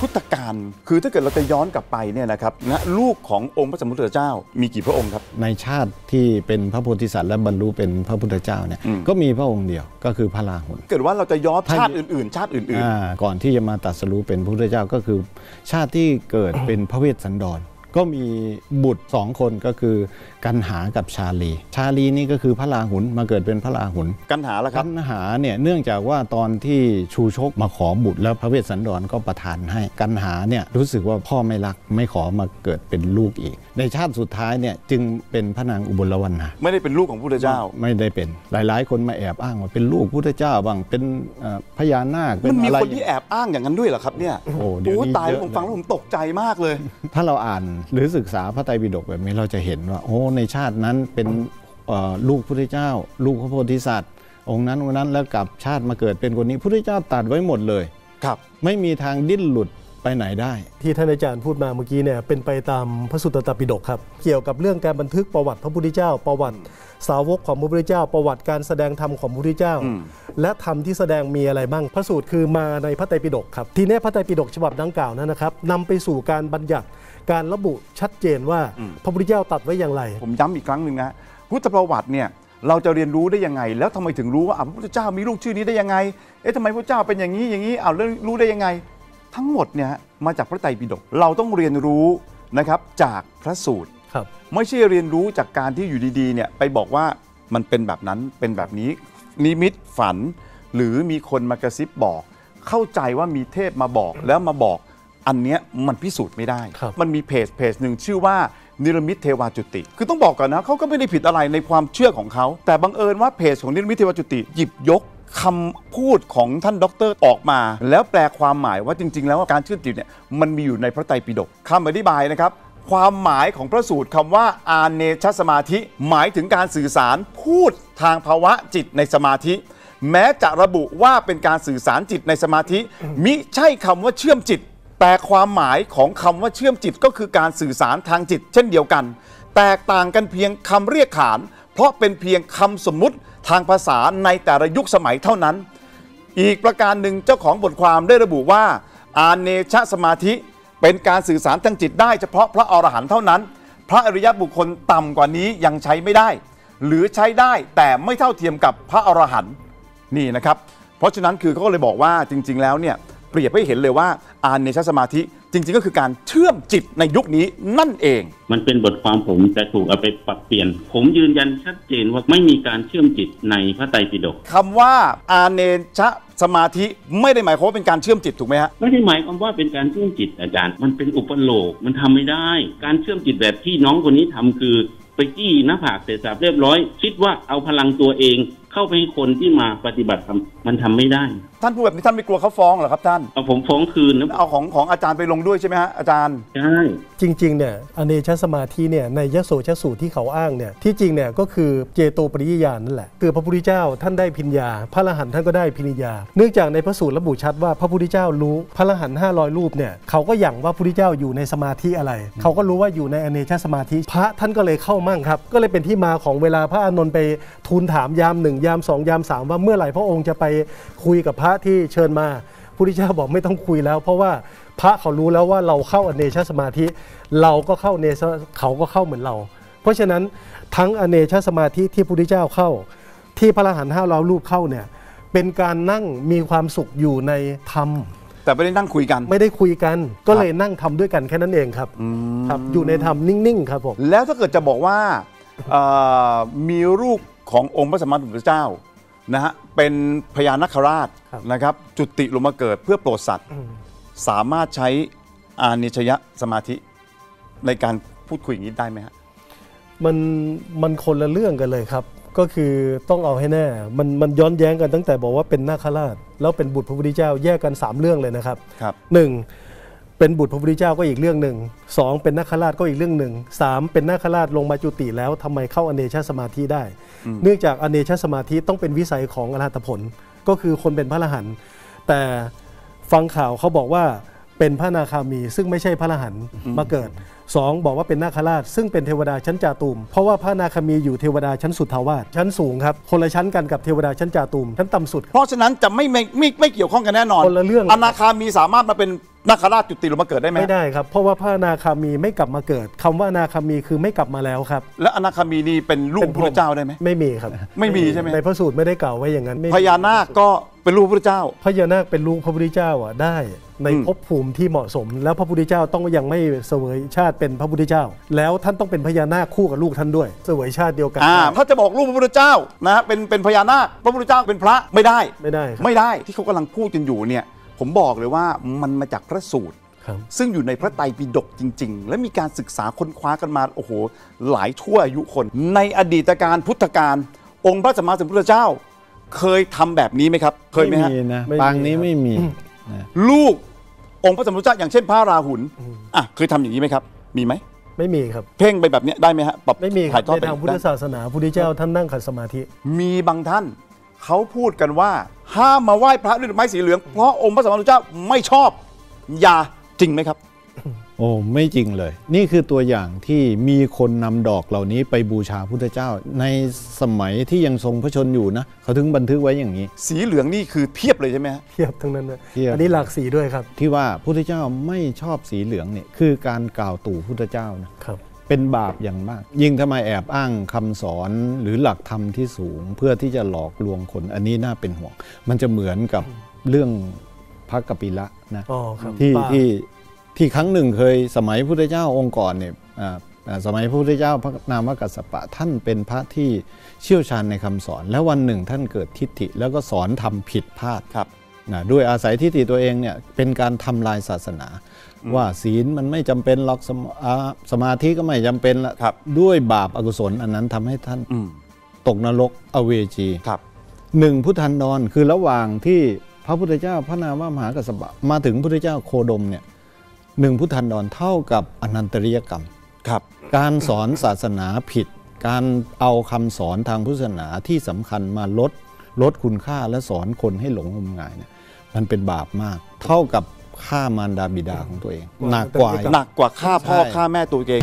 พุทธกาลคือถ้าเกิดเราจะย้อนกลับไปเนี่ยนะครับนะลูกขององค์พระสัมพุทธเจ้า มีกี่พระองค์ครับ ในชาติที่เป็นพระโพธิสัตว์และบรรลุเป็นพระพุทธเจ้าเนี่ยอืมก็มีพระองค์เดียวก็คือพระราหุลเกิดว่าเราจะย้อนถ้าชาติอื่น ๆ ชาติอื่นอ่าก่อนที่จะมาตรัสรู้เป็นพระพุทธเจ้าก็คือ ชาติที่เกิดเป็นพระเวสสันดร ก็มีบุตรสองคนก็คือกันหากับชาลี ชาลีนี่ก็คือพระราหุลมาเกิดเป็นพระราหุลๆกันหาแล้วคกัรับนหาเนี่ยเนื่องจากว่าตอนที่ชูชกมาขอบุตรแล้วพระเวสสันดรก็ประทานให้กันหาเนี่ยรู้สึกว่าพ่อไม่รักไม่ขอมาเกิดเป็นลูกอีก ในชาติสุดท้ายเนี่ยจึงเป็นพระนางอุบลวรรณาไม่ได้เป็นลูกของพระพุทธเจ้าไม่ได้เป็นหลาย ๆ คนมาแอบอ้างว่าเป็นลูกพุทธเจ้าบ้างเป็นเอ่อพญานาคเป็มันนมีอะไรคนที่แอบอ้างอย่างนั้นด้วยเหรอครับเนี่ยโอ้โหเดี๋ยวนี้ตายแล้วเยอะผมฟังแล้วผมตกใจมากเลย ถ้าเราอ่านหรือศึกษาพระไตรปิฎกแบบนี้เราจะเห็นว่าโอ้ในชาตินั้นเป็นเอ่อลูกพุทธเจ้า ลูกพระโพธิสัตว์ องค์นั้นองค์นั้นแล้วกลับชาติมาเกิดเป็นคนนี้พุทธเจ้าตัดไว้หมดเลยครับ ไม่มีทางดิ้นหลุด ไปไหนได้ ที่ท่านอาจารย์พูดมาเมื่อกี้เนี่ยเป็นไปตามพระสุตตปิฎกครับ เกี่ยวกับเรื่องการบันทึกประวัติพระพุทธเจ้า ประวัติสาวกของพระพุทธเจ้า ประวัติการแสดงธรรมของพระพุทธเจ้าอืมและธรรมที่แสดงมีอะไรบ้างพระสูตรคือมาในพระไตรปิฎกครับทีนี้พระไตรปิฎกฉบับดังกล่าวนั้นนะครับนำไปสู่การบัญญัติการระบุชัดเจนว่าพระพุทธเจ้าตรัดไว้อย่างไร ผมย้ำอีกครั้งหนึ่งนะพุทธประวัติเนี่ยเราจะเรียนรู้ได้ยังไง แล้วทำไมถึงรู้ว่าอะพระพุทธเจ้ามีลูกชื่อนี้ได้ยังไง เอ๊ะทำไมพระเจ้าเป็นอย่างนี้อย่างนี้เอาแล้วรู้ได้ยังไง ทั้งหมดเนี่ยมาจากพระไตรปิฎกเราต้องเรียนรู้นะครับจากพระสูตรครับไม่ใช่เรียนรู้จากการที่อยู่ดีๆเนี่ยไปบอกว่ามันเป็นแบบนั้นเป็นแบบนี้นิมิตฝัน หรือมีคนมากระซิบบอก เข้าใจว่ามีเทพมาบอกแล้วมาบอกอันเนี้ยมันพิสูจน์ไม่ได้ครับมันมีเพจเพจหนึ่งชื่อว่านิรมิตเทวาจุติ คือต้องบอกก่อนนะเขาก็ไม่ได้ผิดอะไรในความเชื่อของเขา แต่บังเอิญว่าเพจของนิรมิตเทวาจุติหยิบยก คำพูดของท่านด็อกเตอร์ออกมา แล้วแปลความหมายว่าจริง ๆ แล้วการเชื่อมจิตเนี่ยมันมีอยู่ในพระไตรปิฎกคำอธิบายนะครับ ความหมายของพระสูตรคำว่าอาเนชสมาธิ หมายถึงการสื่อสารพูดทางภาวะจิตในสมาธิ แม้จะระบุว่าเป็นการสื่อสารจิตในสมาธิ มิใช่คำว่าเชื่อมจิต แต่ความหมายของคำว่าเชื่อมจิตก็คือการสื่อสารทางจิต เช่นเดียวกัน แตกต่างกันเพียงคำเรียกขาน เพราะเป็นเพียงคำสมมุติทางภาษาในแต่ละยุคสมัยเท่านั้น อีกประการหนึ่งเจ้าของบทความได้ระบุว่า อาเนชสมาธิเป็นการสื่อสารทางจิตได้เฉพาะพระอรหันต์เท่านั้น พระอริยบุคคลต่ำกว่านี้ยังใช้ไม่ได้ หรือใช้ได้แต่ไม่เท่าเทียมกับพระอรหันต์นี่นะครับ เพราะฉะนั้นคือเขาก็เลยบอกว่าจริง ๆ แล้วเนี่ย ปรียบให้เห็นเลยว่าอาเนชสมาธิจริง ๆ ก็คือการเชื่อมจิตในยุคนี้นั่นเอง มันเป็นบทความผมแต่ถูกเอาไปปรับเปลี่ยน ผมยืนยันชัดเจนว่าไม่มีการเชื่อมจิตในพระไตรปิฎกคำว่าอาเนชสมาธิไม่ได้หมายความว่าเป็นการเชื่อมจิตถูกไหมฮะไม่ได้หมายความว่าเป็นการเชื่อมจิตอาจารย์ มันเป็นอุปโลกมันทำไม่ได้ การเชื่อมจิตแบบที่น้องคนนี้ทำคือ ไปจี้หน้าผากเสร็จสับเรียบร้อย คิดว่าเอาพลังตัวเอง เข้าไปให้คนที่มาปฏิบัติธรรมมันทำไม่ได้ท่านพูดแบบนี้ท่านไม่กลัวเขาฟ้องเหรอครับท่าน เอาผมฟ้องคืนนะเอาของของอาจารย์ไปลงด้วยใช่ไหมฮะอาจารย์ ใช่จริงๆเนี่ยอเนชสมาธิเนี่ยในยโสชสูตรที่เขาอ้างเนี่ยที่จริงเนี่ยก็คือเจโตปริยญาณนั่นแหละคือพระพุทธเจ้าท่านได้พิญญา พระอรหันต์ท่านก็ได้พิญญา เนื่องจากในพระสูตรระบุชัดว่าพระพุทธเจ้ารู้พระอรหันต์500 รูปเนี่ยเขาก็อย่างว่าพระพุทธเจ้าอยู่ในสมาธิอะไร เขาก็รู้ว่าอยู่ในอเนชสมาธิพระท่านก็เลยเข้ามั่งครับ ก็เลยเป็นที่มาของเวลาพระอานนท์ไปทูลถามยามหนึ่งยามสองยามสามว่าเมื่อไหร่พระองค์จะไปคุยกับพระที่เชิญมาพระพุทธเจ้าบอกไม่ต้องคุยแล้ว เพราะว่าพระเขารู้แล้วว่าเราเข้าอเนชสมาธิ เราก็เข้าเนชเขาก็เข้าเหมือนเรา เพราะฉะนั้นทั้งอเนชสมาธิที่พระพุทธเจ้าเข้า ที่พระอรหันต์ห้าร้อยรูปเข้าเนี่ยเป็นการนั่งมีความสุขอยู่ในธรรมแต่ไม่ได้นั่งคุยกัน ไม่ได้คุยกัน ก็เลยนั่งทำด้วยกันแค่นั้นเองครับครับ อยู่ในธรรมนิ่งๆครับผมแล้วถ้าเกิดจะบอกว่าเอ่อมีรูป ขององค์พระสัมมาสัมพุทธเจ้านะฮะเป็นพญานาคราชครับนะครับจุติลงมาเกิดเพื่อโปรดสัตว์สามารถใช้อานิชยสมาธิในการพูดคุยอย่างนี้ได้ไหมฮะมันมันคนละเรื่องกันเลยครับ ก็คือต้องเอาให้แน่ มันมันย้อนแย้งกันตั้งแต่บอกว่าเป็นนาคราช แล้วเป็นบุตรพระพุทธเจ้าแยกกัน 3 เรื่องเลยนะครับครับหนึ่ง เป็นบุตรพระพุทธเจ้าก็อีกเรื่องหนึ่งสองเป็นนาคราชก็อีกเรื่องหนึ่งสามเป็นนาคราชลงมาจุติแล้วทำไมเข้าอเนชสมาธิได้ เนื่องจากอเนชสมาธิต้องเป็นวิสัยของอรหัตผล ก็คือคนเป็นพระอรหันต์แต่ฟังข่าวเขาบอกว่าเป็นพระอนาคามีซึ่งไม่ใช่พระอรหันต์มาเกิด สองบอกว่าเป็นนาคราช ซึ่งเป็นเทวดาชั้นจาตุม เพราะว่าพระนาคามีอยู่เทวดาชั้นสุทธาวาสชั้นสูงครับคนละชั้นกันกับเทวดาชั้นจาตุมชั้นต่ำสุด เพราะฉะนั้นจะไม่ไม่ไม่ไม่เกี่ยวข้องกันแน่นอนคนละเรื่อง อนาคามีสามารถมาเป็นนาคราชจุติหรือมาเกิดได้ไหมไม่ได้ครับ เพราะว่าพระนาคามีไม่กลับมาเกิดคำว่านาคามีคือไม่กลับมาแล้วครับ และอนาคามีนี่เป็นลูกเป็นพระเจ้าได้ไหมไม่มีครับ ไม่มีใช่ไหมในพระสูตรไม่ได้กล่าวไว้อย่างนั้นไม่มีพญานาคก็เป็นลูกพระเจ้า พญานาคเป็นลูกพระพุทธเจ้าอะได้ในอืมภพภูมิที่เหมาะสม แล้วพระพุทธเจ้าต้องยังไม่เสวยชาติเป็นพระพุทธเจ้า แล้วท่านต้องเป็นพญานาคคู่กับลูกท่านด้วยเสวยชาติเดียวกันอ่าถ้าจะบอกลูกพระพุทธเจ้านะฮะเป็นเป็นพญานาคพระพุทธเจ้าเป็นพระไม่ได้ไม่ได้ครับ ไม่ได้ที่เขากำลังพูดกันอยู่เนี่ย ผมบอกเลยว่ามันมาจากพระสูตร ครับ ซึ่งอยู่ในพระไตรปิฎกจริง ๆ และมีการศึกษาค้นคว้ากันมาโอ้โห หลายชั่วอายุคน ในอดีตการพุทธการ องค์พระสัมมาสัมพุทธเจ้า เคยทำแบบนี้ไหมครับ เคยไหมฮะ นะไม่มี ปางนี้ครับไม่มีลูกองค์พระสัมมาสัมพุทธเจ้าอย่างเช่นพระราหุลอะเคยทำอย่างนี้ไหมครับ มีไหมไม่มีครับ เพ่งไปแบบเนี้ยได้ไหมฮะปรับไม่มีครัถ่าบยทอดในไปทางพุทธศาสนาพระพุทธเจ้าท่านนั่งขัดสมาธิ มีบางท่าน เขาพูดกันว่า ห้ามมาไหว้พระด้วยดอกไม้สีเหลือง เพราะองค์พระสัมมาสัมพุทธเจ้าไม่ชอบ อย่าจริงไหมครับ โอ้ไม่จริงเลย นี่คือตัวอย่างที่มีคนนำดอกเหล่านี้ไปบูชาพุทธเจ้า ในสมัยที่ยังทรงพระชนอยู่นะ เขาถึงบันทึกไว้อย่างนี้ สีเหลืองนี่คือเพียบเลยใช่ไหมฮะเทียบทั้งนั้นนะเทียบ อันนี้หลากสีด้วยครับที่ว่าพุทธเจ้าไม่ชอบสีเหลืองเนี่ยคือการกล่าวตู่พุทธเจ้านะ ครับ เป็นบาปอย่างมาก ยิ่งทำไมแอบอ้างคำสอนหรือหลักธรรมที่สูง เพื่อที่จะหลอกลวงคนอันนี้น่าเป็นห่วง มันจะเหมือนกับเรื่องพระกปิละนะ อ๋อครับที่ป่าที่ ที่ครั้งหนึ่งเคยสมัยพุทธเจ้าองค์ก่อนเนี่ยอ่าอ่าสมัยพระพุทธเจ้าพระนามกัสสปะท่านเป็นพระที่เชี่ยวชาญในคำสอน แล้ววันหนึ่งท่านเกิดทิฏฐิแล้วก็สอนทำผิดพลาดครับนะด้วยอาศัยทิฏฐิตัวเองเนี่ยเป็นการทำลายศาสนา ว่าศีลมันไม่จำเป็นหรอกสมาอ่าสมาธิก็ไม่จำเป็นละครับด้วยบาปอากุศลอันนั้นทำให้ท่านอืมตกนรกอเวจีครับหนึ่งพุทธันดรคือระหว่างที่พระพุทธเจ้าพระนามว่ามหากัสสปะมาถึงพุทธเจ้าโคดมเนี่ย หนึ่งพุทธันดรเท่ากับอนันตริยกรรมครับ การสอนศาสนาผิด การเอาคำสอนทางพุทธศาสนาที่สำคัญมาลดลดคุณค่าและสอนคนให้หลงงมงายเนี่ยมันเป็นบาปมาก เท่ากับฆ่ามารดาบิดาของตัวเองหนักกว่าหนักกว่าฆ่าพ่อใช่ฆ่าแม่ตัวเอง